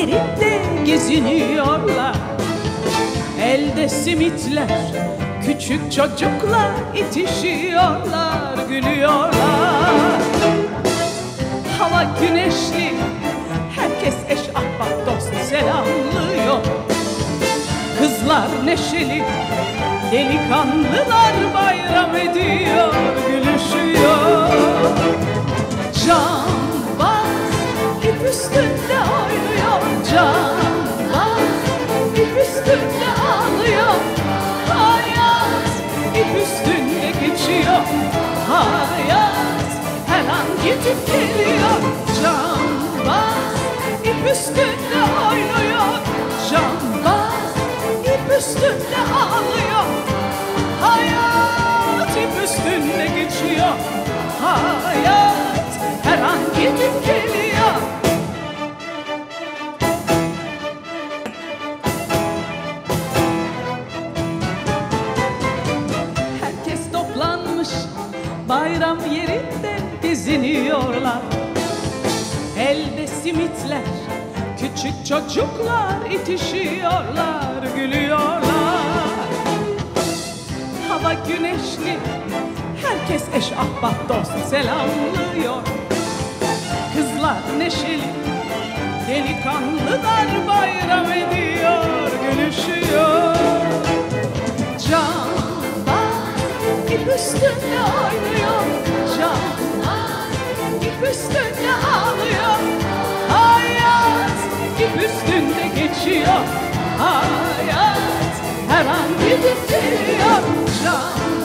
Yerinde geziniyorlar Elde simitler Küçük çocuklar itişiyorlar Gülüyorlar. Hava güneşli Herkes eş ahbap dost selamlıyor. Kızlar neşeli Delikanlılar bayram ediyor Gülüşüyor gidip geliyor. Cambaz ip üstünde oynuyor. Cambaz ip üstünde ağlıyor. Hayat ip üstünde geçiyor. Hayat her an gidip geliyor. Herkes toplanmış bayram yerinde simitler küçük çocuklar itişiyorlar gülüyorlar. Hava güneşli herkes eş ahbap dost selamlıyor. Kızlar neşeli delikanlılar bayram ediyor gülüşüyor. Canlar ip üstünde oynuyor Canlar ip üstünde ağlıyor geçiyor. Hayat her an gidip geliyor Cambaz